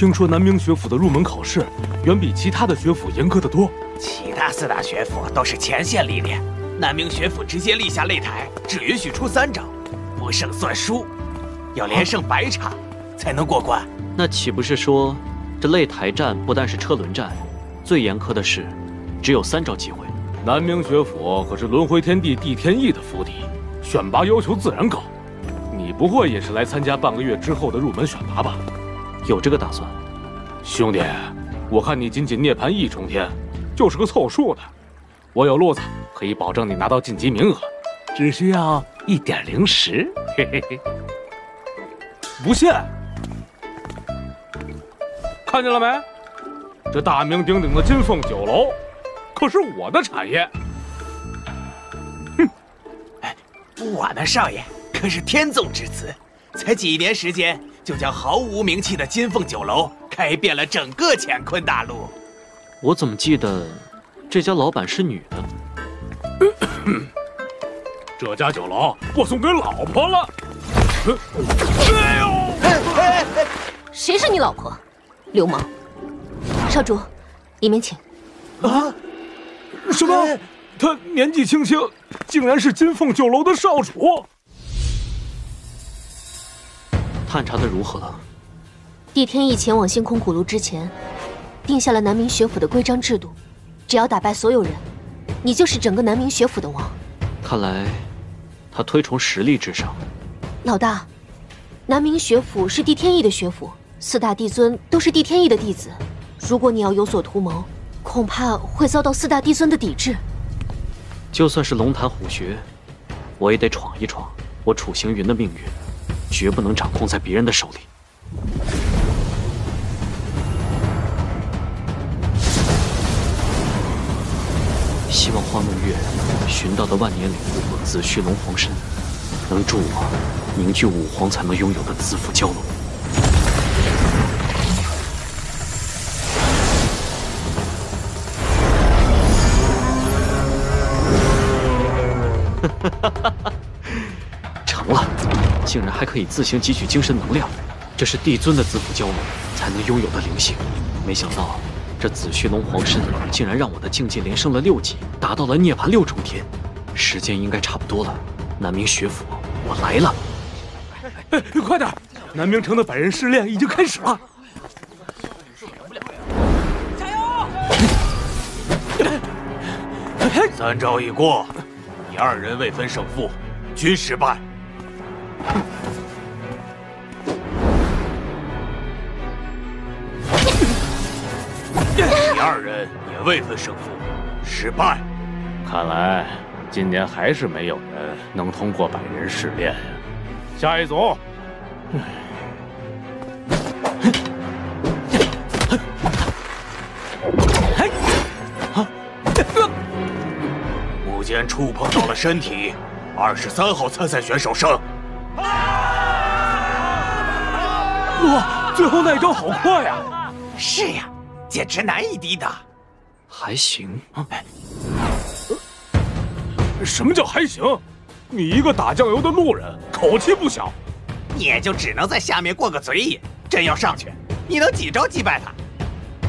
听说南明学府的入门考试远比其他的学府严苛得多。其他四大学府都是前线历练，南明学府直接立下擂台，只允许出三招，不胜算输，要连胜百场才能过关。那岂不是说，这擂台战不但是车轮战，最严苛的是，只有三招机会？南明学府可是轮回天帝帝天意的府邸，选拔要求自然高。你不会也是来参加半个月之后的入门选拔吧？有这个打算，兄弟，我看你仅仅涅槃一重天，就是个凑数的。我有路子，可以保证你拿到晋级名额，只需要一点零食。嘿嘿嘿，不信？看见了没？这大名鼎鼎的金凤酒楼，可是我的产业。哼，我们少爷可是天纵之子，才几年时间。就将毫无名气的金凤酒楼开遍了整个乾坤大陆。我怎么记得这家老板是女的？这家酒楼我送给老婆了。哎呦！谁是你老婆？流氓！少主，里面请。啊？什么？他年纪轻轻，竟然是金凤酒楼的少主？探查的如何了？帝天意前往星空古炉之前，定下了南明学府的规章制度，只要打败所有人，你就是整个南明学府的王。看来，他推崇实力至上。老大，南明学府是帝天意的学府，四大帝尊都是帝天意的弟子。如果你要有所图谋，恐怕会遭到四大帝尊的抵制。就算是龙潭虎穴，我也得闯一闯我楚行云的命运。绝不能掌控在别人的手里。希望花梦月寻到的万年灵物紫虚龙皇参，能助我凝聚五皇才能拥有的紫府蛟龙。竟然还可以自行汲取精神能量，这是帝尊的紫府蛟龙才能拥有的灵性。没想到这紫虚龙皇身竟然让我的境界连升了六级，达到了涅槃六重天。时间应该差不多了，南明学府，我来了！哎，快点！南明城的百人试炼已经开始了。加油！三招已过，你二人未分胜负，均失败。你二人也未分胜负，失败。看来今年还是没有人能通过百人试炼呀。下一组。木剑触碰到了身体，二十三号参赛选手胜。哇，最后那一招好快呀！是呀。简直难以抵挡，还行。什么叫还行？你一个打酱油的路人，口气不小。你也就只能在下面过个嘴瘾。真要上去，你能几招击败他？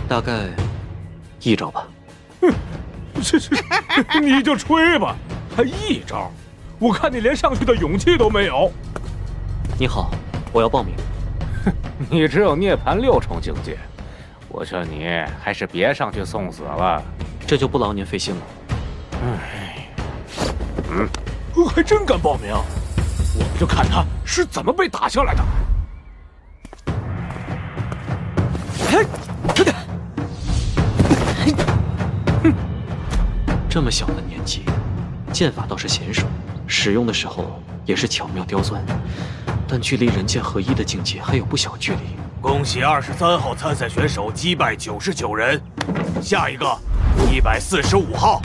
大概一招吧。哼，这这，你就吹吧，还一招？我看你连上去的勇气都没有。你好，我要报名。哼，你只有涅槃六重境界。我劝你还是别上去送死了，这就不劳您费心了。哎，嗯，还真敢报名，我们就看他是怎么被打下来的。哎，哼，这么小的年纪，剑法倒是娴熟，使用的时候也是巧妙刁钻，但距离人剑合一的境界还有不小距离。恭喜二十三号参赛选手击败九十九人，下一个一百四十五号。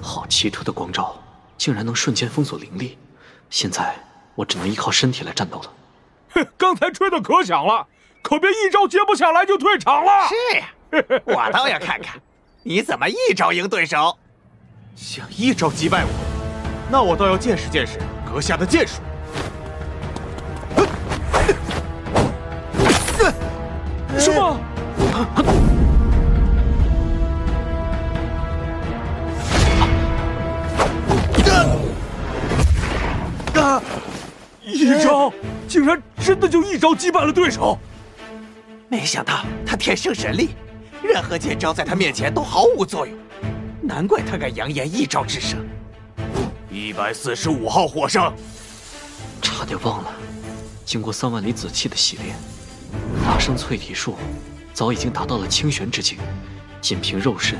好奇特的光照，竟然能瞬间封锁灵力。现在我只能依靠身体来战斗了。哼，刚才吹的可响了，可别一招接不下来就退场了。是呀，我倒要看看你怎么一招赢对手。想一招击败我，那我倒要见识见识阁下的剑术。什么？啊！一招竟然真的就一招击败了对手！没想到他天生神力，任何剑招在他面前都毫无作用，难怪他敢扬言一招制胜。一百四十五号火圣，差点忘了，经过三万里紫气的洗炼，法生淬体术早已经达到了清玄之境，仅凭肉身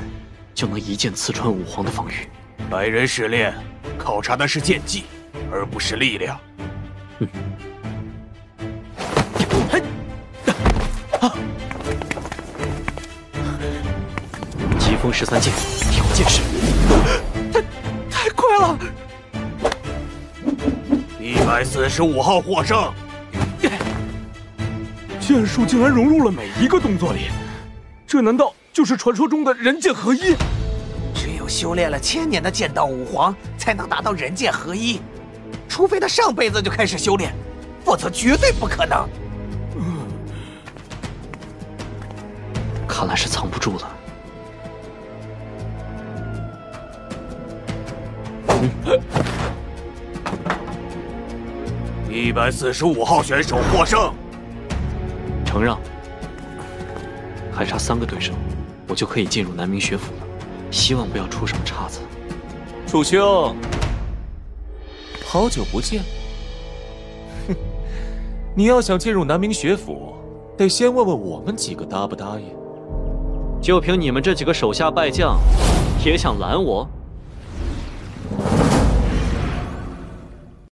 就能一剑刺穿五皇的防御。百人试炼考察的是剑技，而不是力量。嗯。疾风十三剑，条件是，太太快了！一百四十五号获胜，剑术竟然融入了每一个动作里，这难道就是传说中的人剑合一？只有修炼了千年的剑道武皇才能达到人剑合一，除非他上辈子就开始修炼，否则绝对不可能。看来是藏不住了。百四十五号选手获胜。承让。还差三个对手，我就可以进入南明学府了。希望不要出什么岔子。楚兄，好久不见。哼，你要想进入南明学府，得先问问我们几个答不答应。就凭你们这几个手下败将，也想拦我？